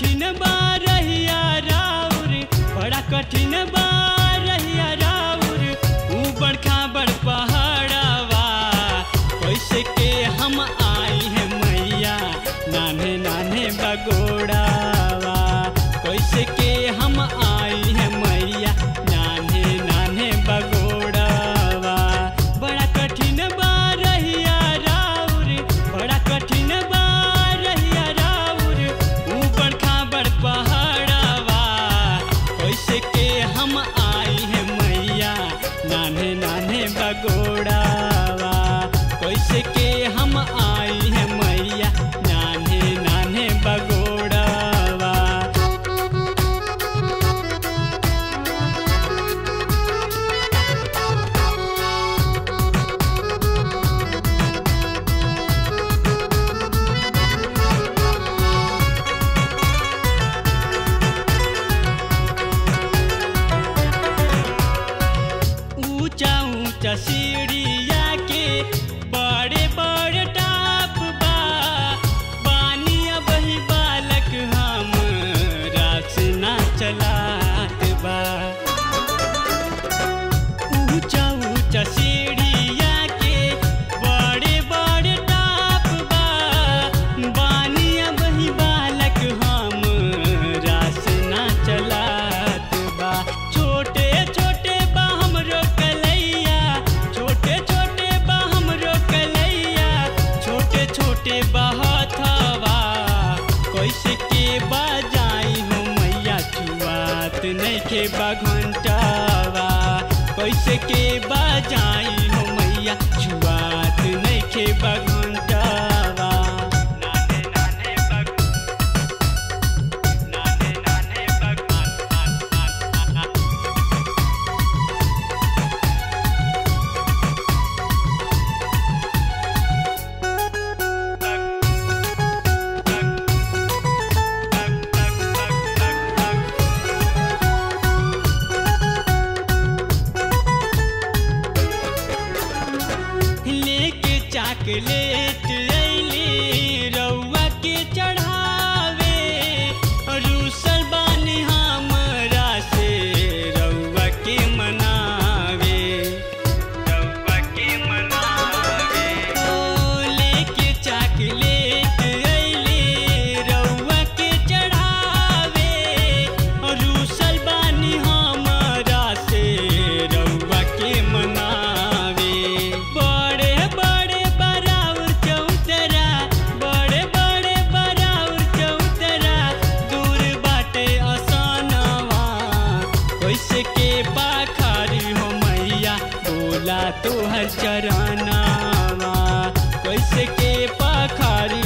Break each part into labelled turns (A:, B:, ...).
A: कठिन बा रहिया राउर, बड़ा कठिन बा रहिया राउर। ऊ बड़खा, बड़ पहाड़ावा कैसे के हम आई है मैया, नाने नाने बगोड़ा। しい उसके बजाई हूँ मैया छुआत नहीं के बघंटावा कैसे के बजाई हूँ मैया चुआत नहीं के बघ मिली चराना कैसे के पखारी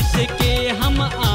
A: इसके हम आ